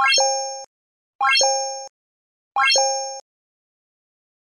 you